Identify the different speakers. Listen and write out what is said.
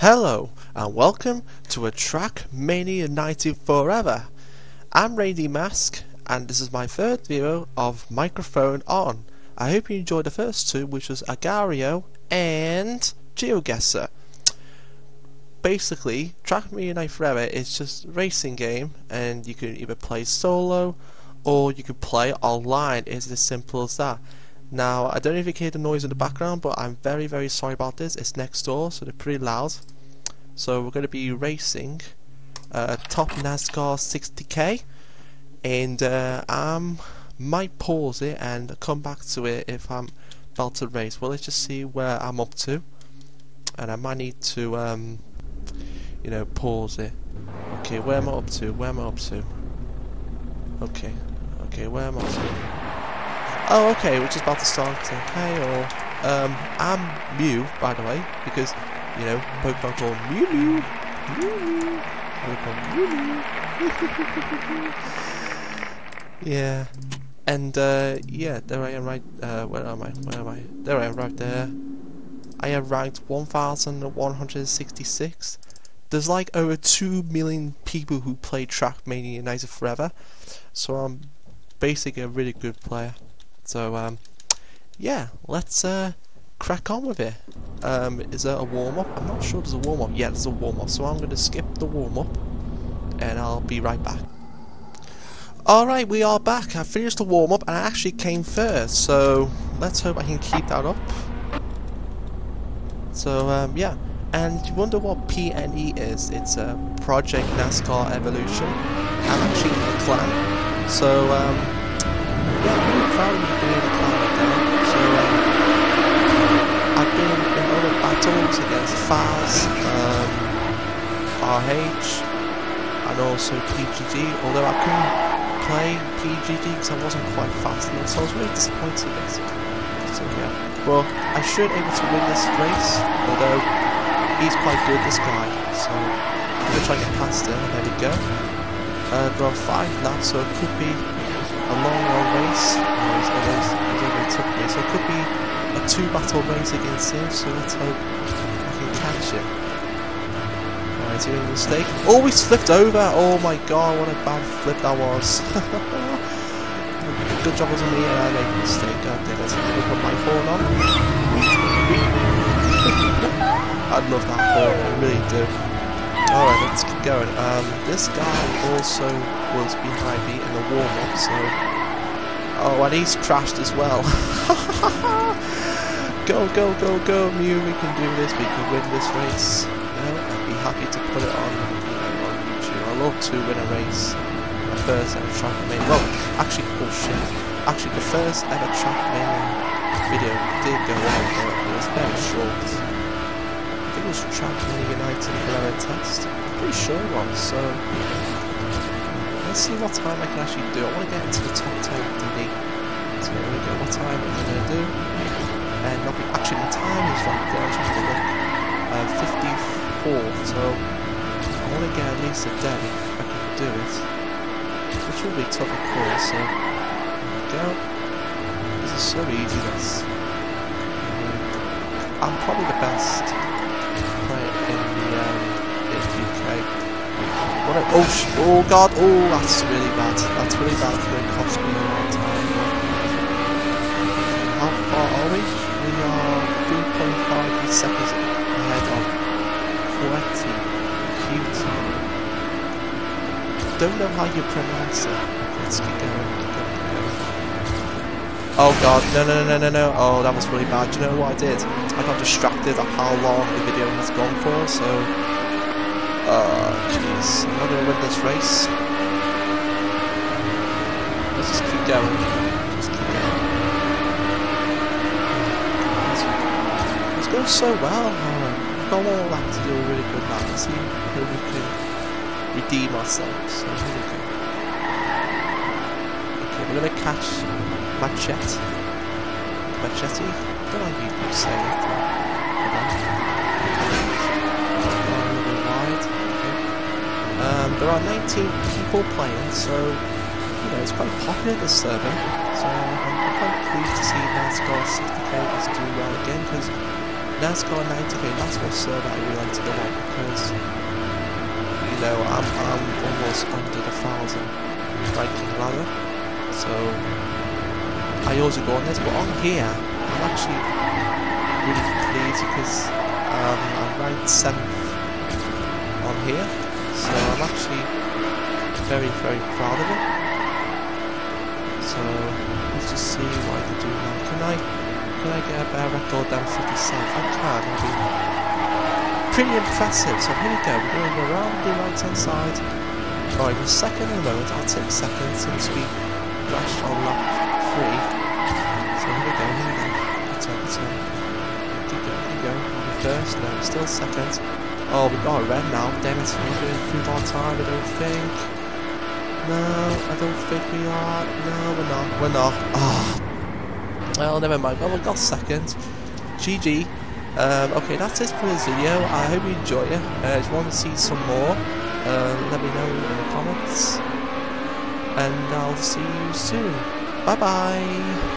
Speaker 1: Hello and welcome to a track Trackmania United Forever. I'm Randy Mask and this is my third video of Microphone On. I hope you enjoyed the first two which was Agar.io and GeoGuessr. Basically, Trackmania United Forever is just a racing game and you can either play solo or you can play online. It's as simple as that. Now, I don't know if you can hear the noise in the background, but I'm very, very sorry about this. It's next door, so they're pretty loud. So we're going to be racing uh, top NASCAR 60k, and uh, I might pause it and come back to it if I'm about to race. Well, let's just see where I'm up to, and I might need to, um, you know, pause it. Okay, where am I up to? Where am I up to? Okay, okay, where am I up to? Oh, okay, we're just about to start. Uh, hey, all. Um, I'm Mew, by the way, because, you know, Pokemon call Mew Mew. Mew Mew. Mew Mew. yeah. And, uh, yeah, there I am right, uh, where am I? Where am I? There I am right there. I am ranked 1166. There's like over 2 million people who play Trackmania United Forever, so I'm basically a really good player. So, um, yeah, let's uh, crack on with it. Um, is there a warm-up? I'm not sure there's a warm-up. Yeah, there's a warm-up. So I'm going to skip the warm-up, and I'll be right back. Alright, we are back. I finished the warm-up, and I actually came first. So, let's hope I can keep that up. So, um, yeah. And you wonder what PNE is? It's a Project NASCAR Evolution. I'm actually in a clan. So, um, So, um, I've been in other battles against Faz, um, RH, and also PGD, although I couldn't play PGD because I wasn't quite fast enough, so I was really disappointed. So yeah, well, I should able to win this race, although he's quite good, this guy, so I'm going to try and get past him, there we go. Uh, there are five laps, so it could be a long, long race. Uh, took me. So it could be a two battle race against him, so let's hope I can catch him. Alright, he made a mistake. Oh, we flipped over! Oh my god, what a bad flip that was. Good job wasn't me, and I made a mistake. God damn it. Me put my horn on. I'd love that horn, I really do. Alright, let's keep going. Um, this guy also was behind me in the warm-up, so... Oh, and he's crashed as well. go, go, go, go, Mew, we can do this, we can win this race. You know, I'd be happy to put it on, you know, on YouTube. I love to win a race. My first ever Trackmania. Well, actually, oh shit. Actually, the first ever Trackmania video did go on, but it was very short. I think it was Trackmania United Forever test. I'm pretty sure was, so let's see what time I can actually do. I want to get into the top 10 DD. So here we go, what time am I going to do? And not actually the time is I just want to look. Uh, 54, so I want to get at least a day if I can do it. Which will be tough of course, so there we go. This is so easy, this. I'm probably the best player in the, um, in the UK. What a, oh, oh god, oh, that's really bad. That's really bad. Going to cost me a long time. How far are we? We are 3.5 seconds ahead of Quetti. Cute. Don't know how you pronounce it. Let's keep going, keep going, keep going. Oh god, no, no, no, no, no. Oh, that was really bad. Do you know what I did? I got distracted at how long the video has gone for, so Oh, jeez. I'm not to win this race. Let's just keep going. Just keep going. It's going so well. I've got all that to do a really good lap. Let's see how we can redeem ourselves. So we. Okay, we're going to catch Machete. Machete? I don't know how you say it. There are 19 people playing, so you know it's quite popular this server. So I'm quite pleased to see NASCAR 60k is doing well again because NASCAR 90k, that's what server I really like to go on because, you know, I'm, I'm almost under the thousand ranking ladder, so I also go on this, but on here, I'm actually really pleased because um, I'm ranked 7th on here, so I'm actually very, very proud of it. So, let's just see what I can do now. Can I can I get a better record than 57? I can, that'll be pretty impressive. So here we go, we're going around the right hand side. Alright, we're second in a moment, I'll take second since we crashed on lap 3. So here we go, here we go. Good turn, good turn. Keep going, keep going. We first? No, still second. Oh, we got a red now. Damn it, we're doing through more time, I don't think. No, I don't think we are. No, we're not. We're not. Oh, well, never mind. Well, we got second. GG. Um, okay, that's it for this video. I hope you enjoy it. Uh, if you want to see some more, uh, let me know in the comments. And I'll see you soon. Bye bye.